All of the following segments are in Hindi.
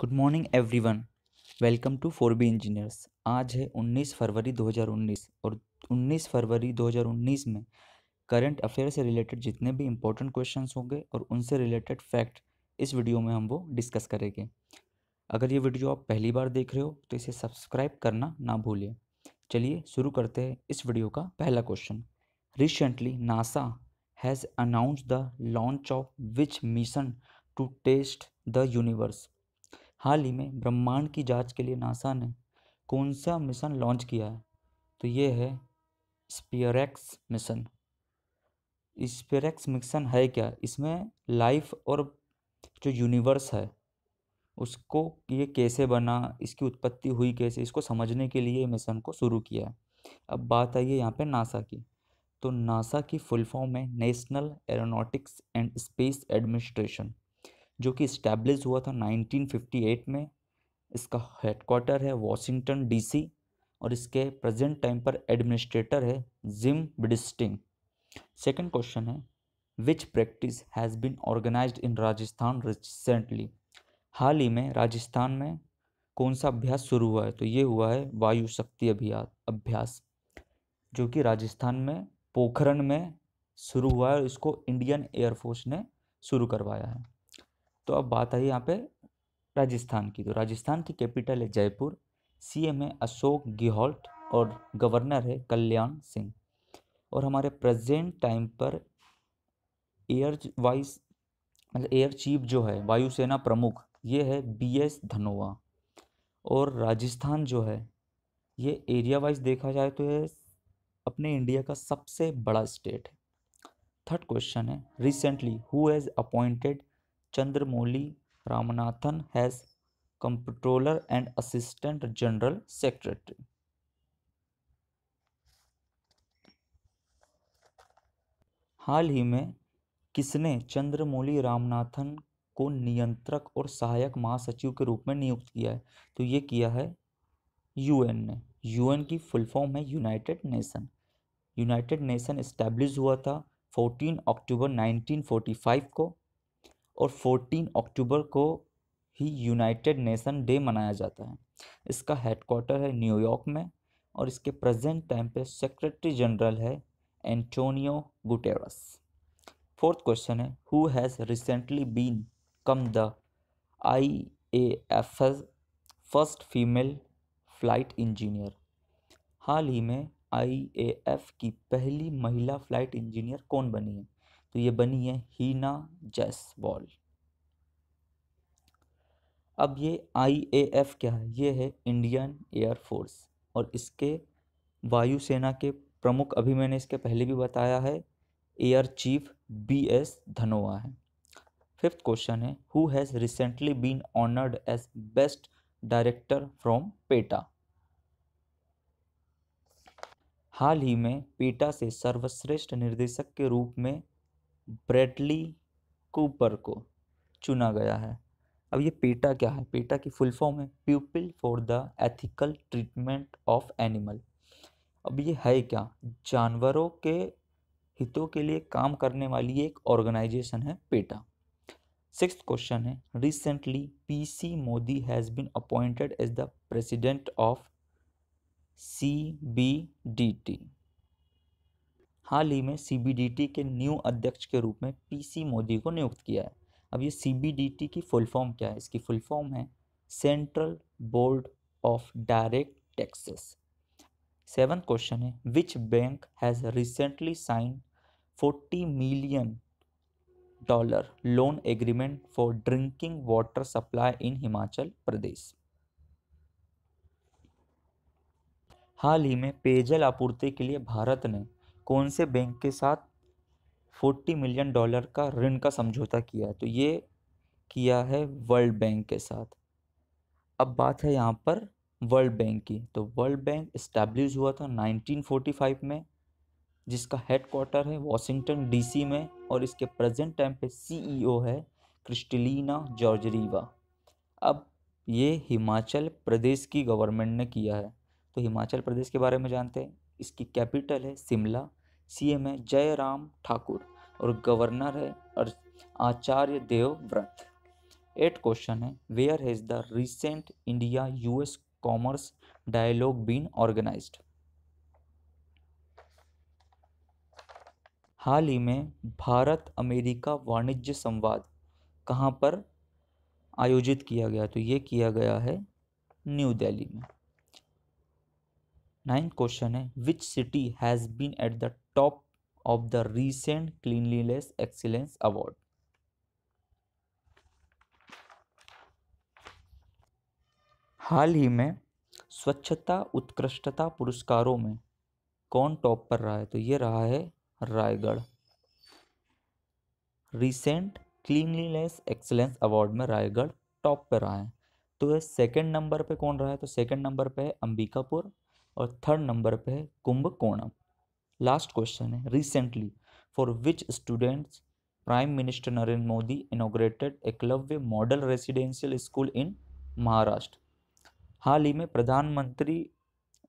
Good morning everyone welcome to four B engineers आज है 19 फरवरी 2019 और 19 फरवरी 2019 में करंट अफेयर से रिलेटेड जितने भी इंपॉर्टेंट क्वेश्चंस होंगे और उनसे रिलेटेड फैक्ट इस वीडियो में हम वो डिस्कस करेंगे। अगर ये वीडियो आप पहली बार देख रहे हो तो इसे सब्सक्राइब करना ना भूलिए। चलिए शुरू करते हैं इस वीडियो का पहला question recently NASA has announce the launch of which mission to test the universe हाल ही में ब्रह्मांड की जाँच के लिए नासा ने कौन सा मिशन लॉन्च किया है? तो ये है स्पियरक्स मिशन। स्पियरक्स मिशन है क्या? इसमें लाइफ और जो यूनिवर्स है, उसको ये कैसे बना, इसकी उत्पत्ति हुई कैसे, इसको समझने के लिए मिशन को शुरू किया है। अब बात आई है यहाँ पे नासा की। तो नासा की फुल फॉर्म है national aeronautics and space administration. जो कि इस्टेब्लिश हुआ था 1958 में। इसका हेडक्वार्टर है वॉशिंगटन डीसी और इसके प्रेजेंट टाइम पर एडमिनिस्ट्रेटर है जिम बिडिस्टिंग सेकंड क्वेश्चन है which practice has been organised in Rajasthan recently हाल ही में राजस्थान में कौन सा अभ्यास शुरू हुआ है? तो ये हुआ है वायु शक्ति अभ्यास, जो कि राजस्थान में पोखरण में शुरू हुआ है और इसको इंडियन एयरफोर्स ने शुरू करवाया है। तो अब बात आई यहाँ पे राजस्थान की। तो राजस्थान की कैपिटल है जयपुर। सीएम है अशोक गहलोत और गवर्नर है कल्याण सिंह। और हमारे प्रेजेंट टाइम पर एयर वाइस मतलब एयर चीफ जो है, वायुसेना प्रमुख, ये है बी एस धनोआ। और राजस्थान जो है, ये एरिया वाइज देखा जाए तो ये अपने इंडिया का सबसे बड़ा स्टेट है। थर्ड क्वेश्चन है recently who has appointed Chandramouli Ramanathan as Comptroller and Assistant General Secretary. हाल ही में किसने चंद्रमौली रामनाथन को नियंत्रक और सहायक महासचिव के रूप में नियुक्त किया है? तो ये किया है यूएन ने। यूएन की फुल फॉर्म है united nation. United nation establish हुआ था 14 अक्टूबर 1945 को। और 14 अक्टूबर को ही यूनाइटेड नेशन डे मनाया जाता है। इसका हेडक्वार्टर है न्यूयॉर्क में और इसके प्रेजेंट टाइम पे सेक्रेटरी जनरल है एंटोनियो गुटेरस फोर्थ क्वेश्चन है who has recently been come the I A F first female flight engineer हाल ही में आई ए एफ़ की पहली महिला फ़्लाइट इंजीनियर कौन बनी है? तो ये बनी है हीना जैसवाल। अब ये आई ए एफ़ क्या है? ये है इंडियन एयरफोर्स और इसके वायुसेना के प्रमुख, अभी मैंने इसके पहले भी बताया है, air chief B S Dhanoa है। फिफ्थ क्वेश्चन है who has recently been honoured as best director from PETA? हाल ही में पेटा से सर्वश्रेष्ठ निर्देशक के रूप में ब्रेडली कूपर को चुना गया है। अब ये पेटा क्या है? पेटा की फुल फॉर्म है। People for the ethical treatment of animal अब ये है क्या? जानवरों के हितों के लिए काम करने वाली एक ऑर्गेनाइजेशन है पेटा। सिक्स क्वेश्चन है। Recently PC Modi has been appointed as the president of C B D T हाल ही में सीबीडीटी के न्यू अध्यक्ष के रूप में पीसी मोदी को नियुक्त किया है। अब ये सीबीडीटी की फुल फॉर्म क्या है? इसकी फुल फॉर्म है central board of direct taxes seven question है which bank has recently sign forty million dollar loan agreement for drinking water supply in Himachal Pradesh हाल ही में पेयजल आपूर्ति के लिए भारत ने कौन से बैंक के साथ फोर्टी मिलियन डॉलर का ऋण का समझौता किया है? तो ये किया है वर्ल्ड बैंक के साथ। अब बात है यहाँ पर वर्ल्ड बैंक की। तो वर्ल्ड बैंक इस्टेब्लिश हुआ था 1945 में, जिसका हेड क्वार्टर है वॉशिंगटन डीसी में, और इसके प्रेजेंट टाइम पे सीईओ है क्रिस्टलिना जॉर्जरीवा। अब ये हिमाचल प्रदेश की गवर्नमेंट ने किया है। तो हिमाचल प्रदेश के बारे में जानते हैं। इसकी कैपिटल है शिमला। सीएम है जयराम ठाकुर और गवर्नर है आचार्य देवव्रत। एट क्वेश्चन है where has the recent India US commerce dialogue been organised हाल ही में भारत अमेरिका वाणिज्य संवाद कहाँ पर आयोजित किया गया? तो ये किया गया है न्यू दिल्ली में। नाइन्थ क्वेश्चन है which city has been at the top of the recent cleanliness excellence award हाल ही में स्वच्छता, उत्कृष्टता पुरस्कारों में कौन टॉप पर रहा है? तो ये रहा है Raigarh. Recent cleanliness excellence award में रायगढ़ टॉप पर रहा है। तो सेकंड नंबर पे कौन रहा है? तो सेकंड नंबर पे है अंबिकापुर। और थर्ड नंबर पे है कुंभकोणम लास्ट क्वेश्चन है recently for which students prime minister Narendra Modi inaugurated Eklavya model residential school in Maharashtra हाल ही में प्रधानमंत्री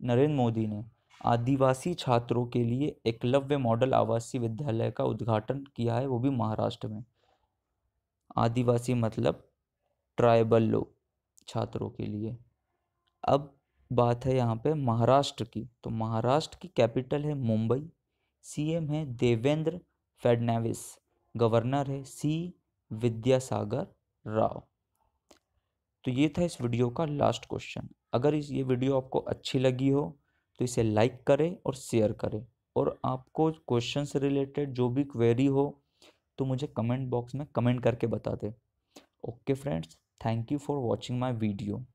नरेंद्र मोदी ने आदिवासी छात्रों के लिए एकलव्य मॉडल आवासीय विद्यालय का उद्घाटन किया है, वो भी महाराष्ट्र में। आदिवासी मतलब ट्राइबल लोग छात्रों के लिए। अब बात है यहाँ पे महाराष्ट्र की। तो महाराष्ट्र की कैपिटल है मुंबई, सीएम है देवेंद्र फडणवीस, गवर्नर है सी विद्यासागर राव। तो ये था इस वीडियो का लास्ट क्वेश्चन। अगर इस, ये वीडियो आपको अच्छी लगी हो तो इसे लाइक करें और शेयर करें। और आपको क्वेश्चन से रिलेटेड जो भी क्वेरी हो तो मुझे कमेंट बॉक्स में कमेंट करके बता दें। Okay friends, thank you for watching my video.